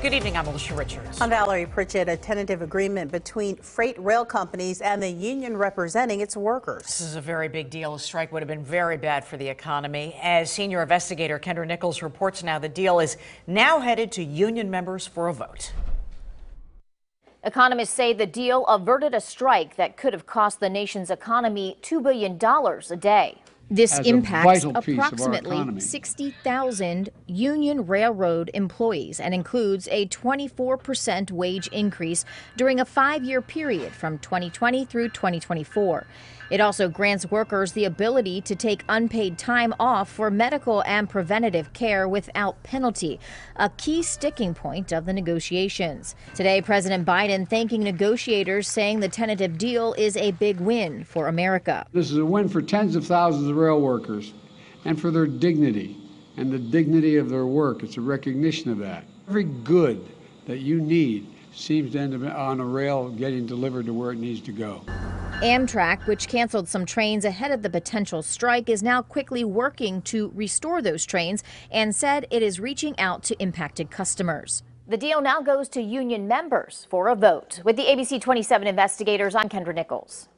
Good evening, I'm Alicia Richards. I'm Valerie Pritchett. A tentative agreement between freight rail companies and the union representing its workers. This is a very big deal. A strike would have been very bad for the economy. As senior investigator Kendra Nichols reports now, the deal is now headed to union members for a vote. Economists say the deal averted a strike that could have cost the nation's economy $2 billion a day. This impacts approximately 60,000 union railroad employees and includes a 24% wage increase during a five year period from 2020 through 2024. It also grants workers the ability to take unpaid time off for medical and preventative care without penalty, a key sticking point of the negotiations. Today, President Biden thanking negotiators, saying the tentative deal is a big win for America. This is a win for tens of thousands of rail workers and for their dignity and the dignity of their work. It's a recognition of that. Every good that you need seems to end up on a rail getting delivered to where it needs to go. Amtrak, which canceled some trains ahead of the potential strike, is now quickly working to restore those trains and said it is reaching out to impacted customers. The deal now goes to union members for a vote. With the ABC 27 investigators, I'm Kendra Nichols.